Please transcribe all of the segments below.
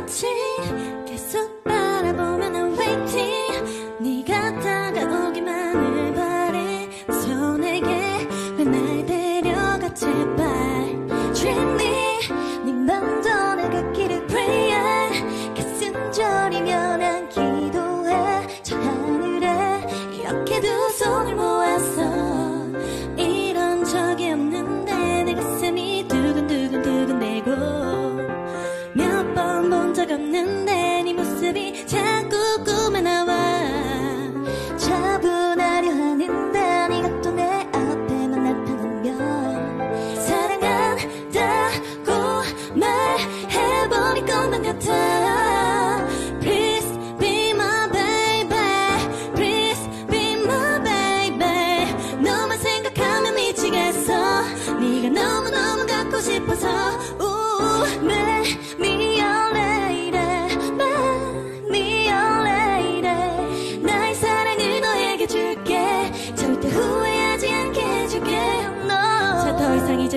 같이 계속 바라보면 난 waiting. 네가 다가오기만을 바래. 서 내게 왜 날 데려가 제발 몇 번 본 적 없는데 네 모습이 자꾸 꿈에 나와. 차분하려 하는데 네가 또 내 앞에만 나타나면 사랑한다고 말해버릴 것만 같아. Please be my baby. Please be my baby. 너만 생각하면 미치겠어. 네가 너무너무 갖고 싶어서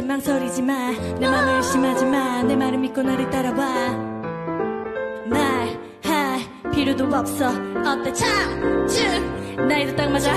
이제 망설이지 마 내 맘을 의심하지 마내 말을 믿고 나를 따라와. 말할 필요도 없어. 어때? 참쭉! 나이도 딱 맞아